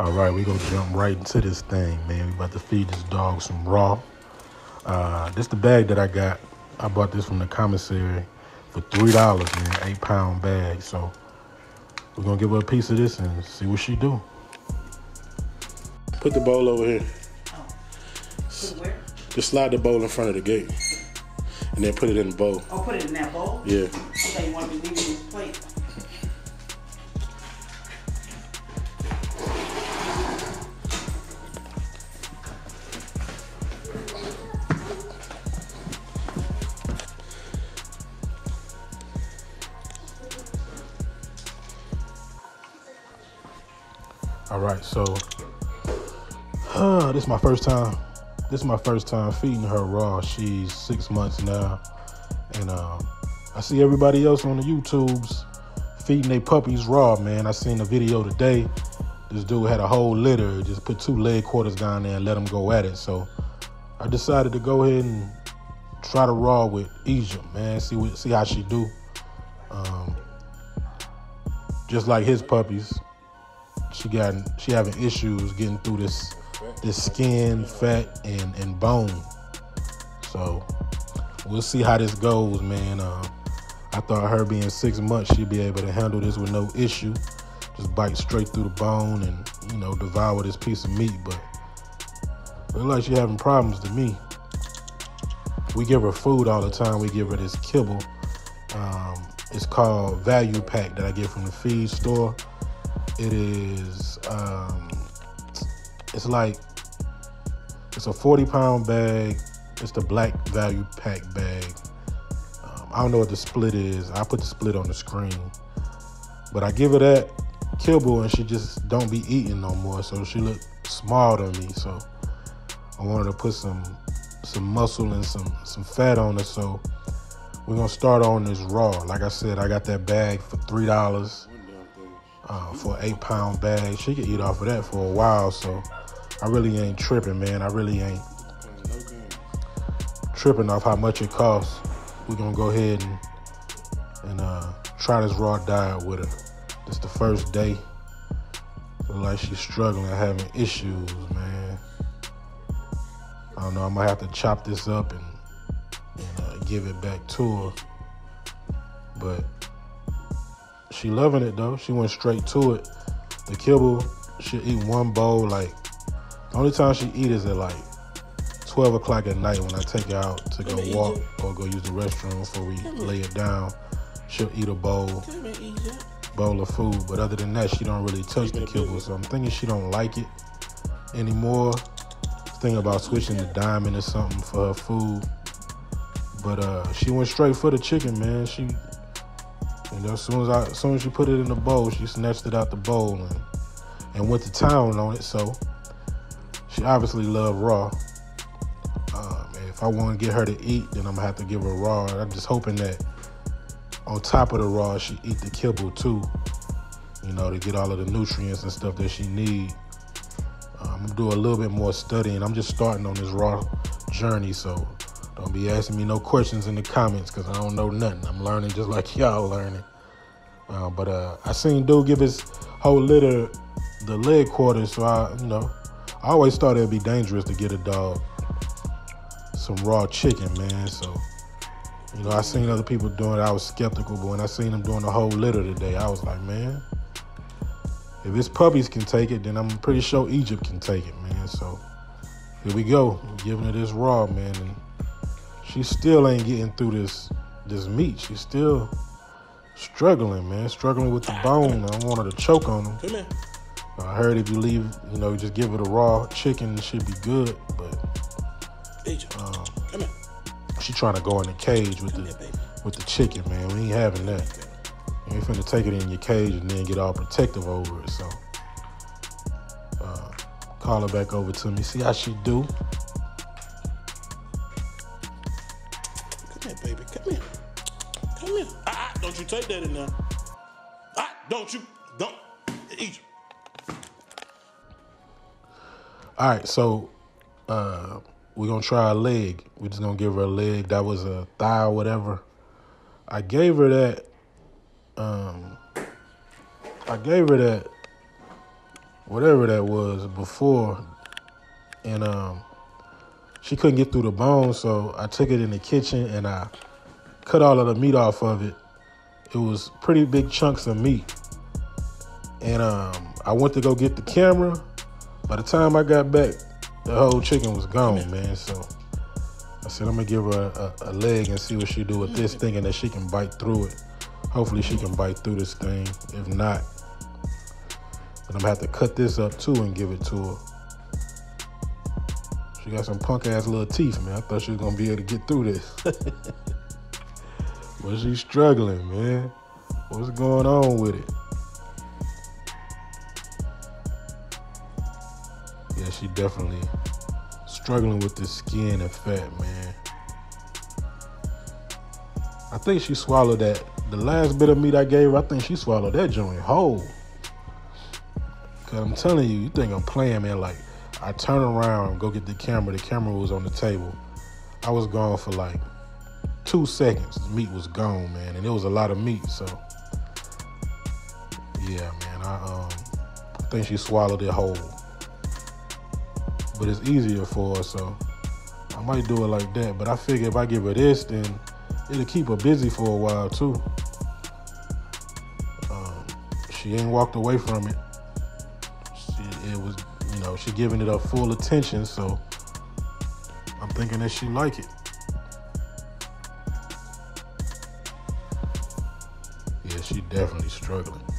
All right, we gonna jump right into this thing, man. We about to feed this dog some raw. Uh, this the bag that I got. I bought this from the commissary for three dollars, man. Eight pound bag. So we're gonna give her a piece of this and see what she do. Put the bowl over here. Put where? Just slide the bowl in front of the gate, and then put it in the bowl. Oh, put it in that bowl? Yeah. Okay, you want to leave it in this plate? All right, so uh, this is my first time. This is my first time feeding her raw. She's six months now, and um, I see everybody else on the YouTubes feeding their puppies raw. Man, I seen a video today. This dude had a whole litter, just put two leg quarters down there and let them go at it. So I decided to go ahead and try the raw with Egypt, man. See what, see how she do. Um, just like his puppies, she got she having issues getting through this this skin, fat, and and bone. So we'll see how this goes, man. Um, I thought her being six months, she'd be able to handle this with no issue. Just bite straight through the bone and you know devour this piece of meat, but look like she having problems to me. We give her food all the time. We give her this kibble. Um, it's called Value Pack that I get from the feed store. It is, um, it's like, it's a 40 pound bag. It's the black Value Pack bag. Um, I don't know what the split is. I put the split on the screen. But I give her that kibble and she just don't be eating no more. So she looked small to me. So I wanted to put some some muscle and some some fat on her. So we're gonna start on this raw. Like I said, I got that bag for three dollars uh, for an eight pound bag. She could eat off of that for a while. So I really ain't tripping, man. I really ain't tripping off how much it costs. We're gonna go ahead and and uh, try this raw diet with her. This the first day. Look like she's struggling, having issues, man. I don't know. I might have to chop this up and, and uh, give it back to her. But she loving it though. She went straight to it. The kibble, she'll eat one bowl. Like the only time she eat is at like 12 o'clock at night when I take her out to go walk Egypt. or go use the restroom before we Come lay it down. She'll eat a bowl Come here, Egypt. bowl of food, but other than that, she don't really touch the kibble. So I'm thinking she don't like it anymore. Thinking about switching to diamond or something for her food. But uh, she went straight for the chicken, man. She, you know, as soon as I, as soon as she put it in the bowl, she snatched it out the bowl and and went to town on it. So she obviously loved raw. Um, and if I want to get her to eat, then I'm gonna have to give her raw. I'm just hoping that on top of the raw, she eat the kibble too. You know, to get all of the nutrients and stuff that she need. Um, I'm gonna do a little bit more studying. I'm just starting on this raw journey, so don't be asking me no questions in the comments because I don't know nothing. I'm learning just like y'all learning. Uh, but uh, I seen dude give his whole litter the leg quarters, so I, you know, I always thought it'd be dangerous to get a dog some raw chicken, man. So you know, I seen other people doing it. I was skeptical, but when I seen them doing the whole litter today, I was like, man, if his puppies can take it, then I'm pretty sure Egypt can take it, man. So here we go, giving it this raw, man, and she still ain't getting through this this meat. She's still struggling, man, struggling with the bone. I want her to choke on them. Come here. I heard if you leave, you know, just give it a raw chicken, it should be good. But um, Come here. she trying to go in the cage with Come the baby. with the chicken, man. We ain't having that. You ain't finna take it in your cage and then get all protective over it. So, uh, call her back over to me. See how she do. You take that in there. Ah, don't you. Don't. Egypt. All right, so uh, we're gonna try a leg. We're just gonna give her a leg. That was a thigh or whatever. I gave her that. Um, I gave her that whatever that was before, and um, she couldn't get through the bone, so I took it in the kitchen and I cut all of the meat off of it. It was pretty big chunks of meat, and um, I went to go get the camera. By the time I got back, the whole chicken was gone, man. So I said I'm gonna give her a, a, a leg and see what she do with this, thinking that she can bite through it. Hopefully she can bite through this thing. If not, then I'm gonna have to cut this up too and give it to her. She got some punk ass little teeth, man. I thought she was gonna be able to get through this. but she struggling, man. What's going on with it? Yeah, she definitely struggling with the skin and fat, man. I think she swallowed that. The last bit of meat I gave her, I think she swallowed that joint whole. Cause I'm telling you, you think I'm playing, man. Like, I turn around, go get the camera. The camera was on the table. I was gone for like two seconds. The meat was gone, man, and it was a lot of meat. So, yeah, man, I um, think she swallowed it whole. But it's easier for her, so I might do it like that. But I figure if I give her this, then it'll keep her busy for a while too. Um, she ain't walked away from it. She, it was, you know, she giving it her full attention. So I'm thinking that she like it. Definitely struggling.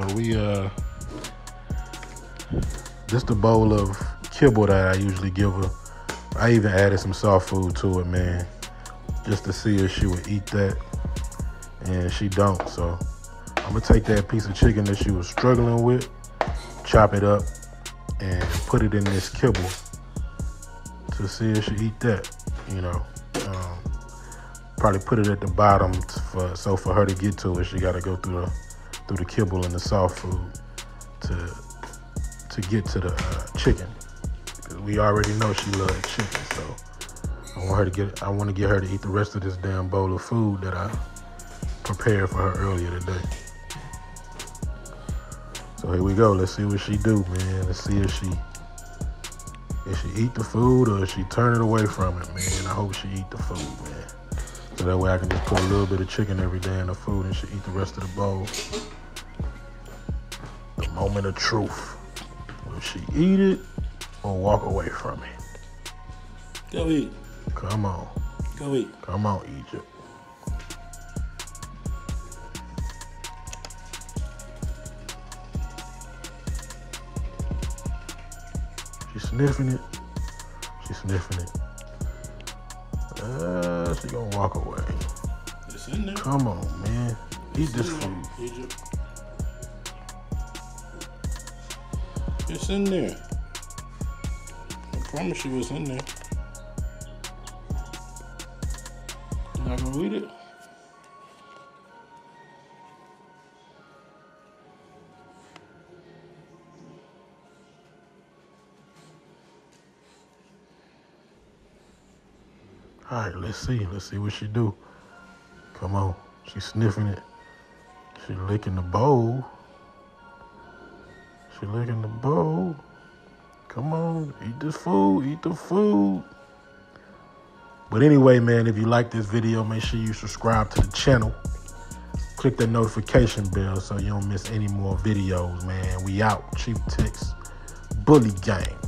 So we uh just a bowl of kibble that I usually give her. I even added some soft food to it, man, just to see if she would eat that. And she don't. So I'm gonna take that piece of chicken that she was struggling with, chop it up, and put it in this kibble to see if she eat that. You know, um, probably put it at the bottom for so for her to get to it, she got to go through the through the kibble and the soft food to to get to the uh, chicken. we already know she loves chicken, so I want her to get. I want to get her to eat the rest of this damn bowl of food that I prepared for her earlier today. So here we go. Let's see what she do, man. Let's see if she if she eat the food or if she turn it away from it, man. I hope she eat the food, man. So that way I can just put a little bit of chicken every day in the food and she eat the rest of the bowl. Moment of truth. Will she eat it or walk away from it? Go eat. Come on. Go eat. Come on, Egypt. She's sniffing it. She's sniffing it. Uh, she gonna walk away. It's in there. Come on, man. Eat this food. Egypt. It's in there. I promise you it's in there. You not gonna eat it? All right, let's see. Let's see what she do. Come on. She's sniffing it. She licking the bowl. She licking the bowl. Come on, eat this food, eat the food. But anyway, man, if you like this video, make sure you subscribe to the channel. Click that notification bell so you don't miss any more videos, man. We out. Chief Ticks, Bully Gang.